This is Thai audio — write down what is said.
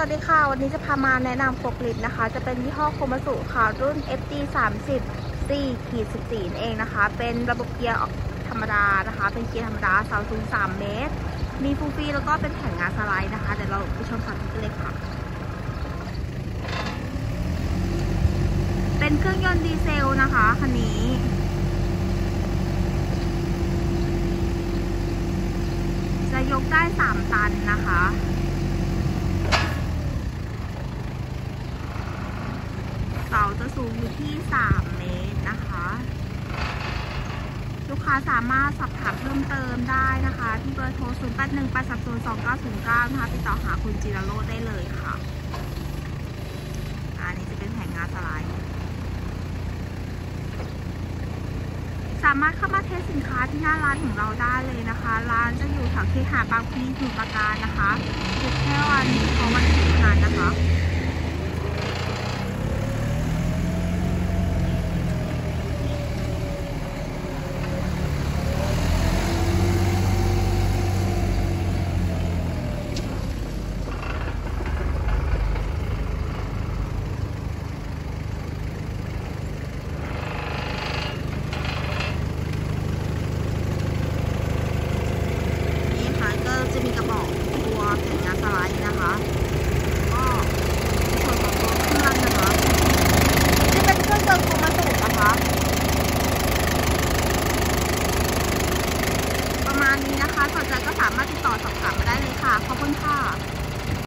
สวัสดีค่ะ วันนี้จะพามาแนะนำโฟกลิฟต์นะคะ จะเป็นยี่ห้อ KOMATSU ค่ะ รุ่น FD 30 4ขีด14เองนะคะ เป็นระบบเกียร์ธรรมดานะคะ เป็นเกียร์ธรรมดาเสาสูง3เมตร มีฟูฟีแล้วก็เป็นแผงงานสไลด์นะคะ เดี๋ยวเราไปชมสาธิตกันเลยค่ะ เป็นเครื่องยนต์ดีเซลนะคะคันนี้จะยกได้ 3 ตันนะคะ เสาจะสูงอยู่ที่ 3 เมตรนะคะ ลูกค้าสามารถสอบถามเพิ่มเติมได้นะคะ ที่เบอร์โทร 0 8 1 8 3 0 2 9 0 9 นะคะติดต่อหาคุณจิรโรได้เลยค่ะ อันนี้จะเป็นแผงงานสไลด์สามารถเข้ามาเทสสินค้าที่หน้าร้านของเราได้เลยนะคะ ร้านจะอยู่แถวเคหะบางพลีสมุทรปราการนะคะหยุดแค่วันของวันศุกร์เท่านนะคะ